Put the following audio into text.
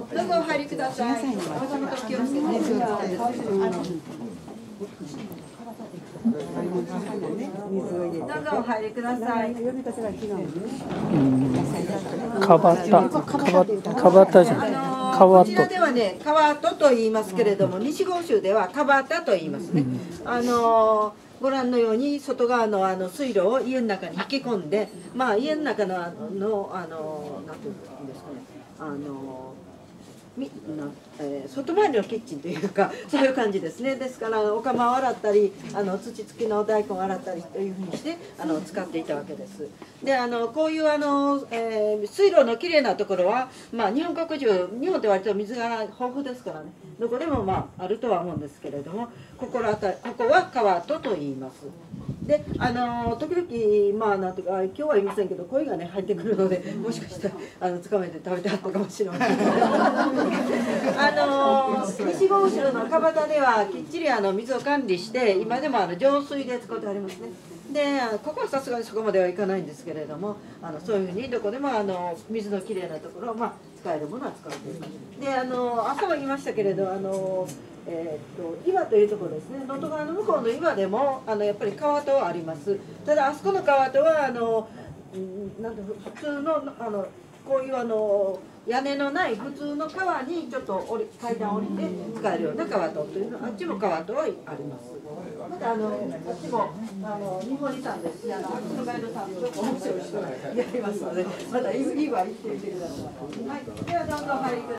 どうぞお入りください。お膝元気をつけて。どうぞお入りください。かばた、かば、かばたじゃん。あかわのこちらではね、川戸と言いますけれども、西郷州では川田と言いますね。あのご覧のように外側のあの水路を家の中に引き込んで、まあ家の中のあののあのなんていうんですかね、あのみなえー外回りのキッチンというか そういう感じですね。ですからお釜を洗ったりあの土付きの大根を洗ったりというふうにしてあの使っていたわけです。であのこういうあの、えー水路のきれいなところは、まあ、日本国中日本って割と水が豊富ですからね。どこでも、まあ、あるとは思うんですけれどもここらここは川戸と言います。であの時々まあなんていうか今日はいませんけど声がね入ってくるのでもしかしたらあの掴めて食べてはったかもしれません。あの西郷州の川端ではきっちりあの水を管理して今でもあの浄水で使ってありますね。でここはさすがにそこまではいかないんですけれどもあのそういうふうにどこでもあの水のきれいなところを、まあ、使えるものは使っていますであの朝も言いましたけれどあのえーっと岩というところですね。能登川の向こうの岩でもあのやっぱり川戸はあります。ただあそこの川戸はあのうんなんて普通のあのこういうあの屋根のない普通の川にちょっと降り階段降りて使えるような川戸というのあっちも川戸はあります。またあのあっちもあの日本遺産ですしあのあっちのガイドさんと面白い人がやりますのでまたいいわ行ってみてください、はい、ではどうぞお入りください。